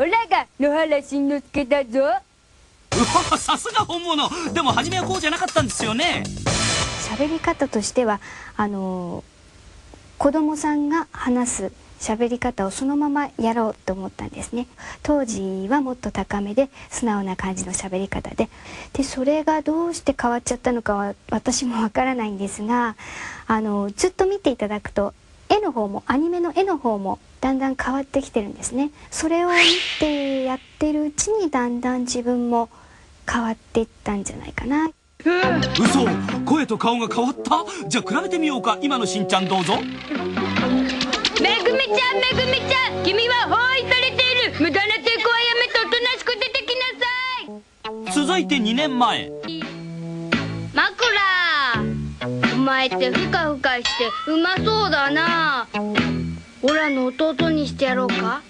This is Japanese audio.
オラが野原しんのすけだぞ。さすが本物。でも初めはこうじゃなかったんですよね。喋り方としてはあの子供さんが話す喋り方をそのままやろうと思ったんですね。当時はもっと高めで素直な感じの喋り方で。でそれがどうして変わっちゃったのかは私もわからないんですがあのずっと見ていただくと絵の方もアニメの絵の方もだんだん変わってきてるんですね。それを見てやってるうちにだんだん自分も変わっていったんじゃないかな。嘘。声と顔が変わった？じゃあ比べてみようか。今のしんちゃんどうぞ。めぐみちゃんめぐみちゃん。君は包囲されている。無駄な抵抗はやめておとなしく出てきなさい。続いて2年前前ってふかふかしてうまそうだな。オラの弟にしてやろうか？